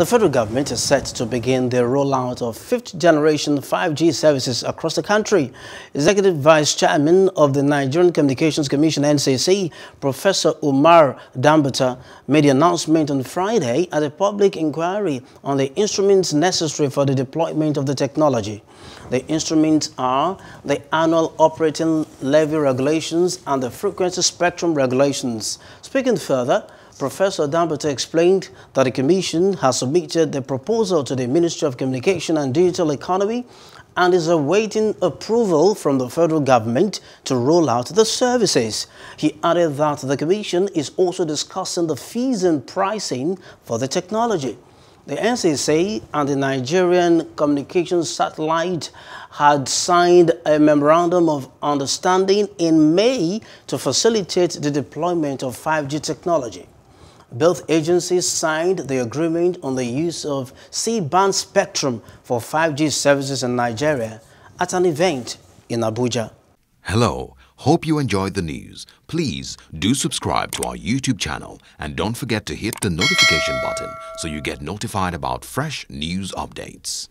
The federal government is set to begin the rollout of fifth generation 5G services across the country. Executive Vice Chairman of the Nigerian Communications Commission NCC, Professor Umar Danbatta, made the announcement on Friday at a public inquiry on the instruments necessary for the deployment of the technology. The instruments are the annual operating levy regulations and the frequency spectrum regulations. Speaking further, Professor Danbatta explained that the Commission has submitted the proposal to the Ministry of Communication and Digital Economy and is awaiting approval from the federal government to roll out the services. He added that the Commission is also discussing the fees and pricing for the technology. The NCC and the Nigerian Communications Satellite had signed a memorandum of understanding in May to facilitate the deployment of 5G technology. Both agencies signed the agreement on the use of C-band spectrum for 5G services in Nigeria at an event in Abuja. Hello, hope you enjoyed the news. Please do subscribe to our YouTube channel and don't forget to hit the notification button so you get notified about fresh news updates.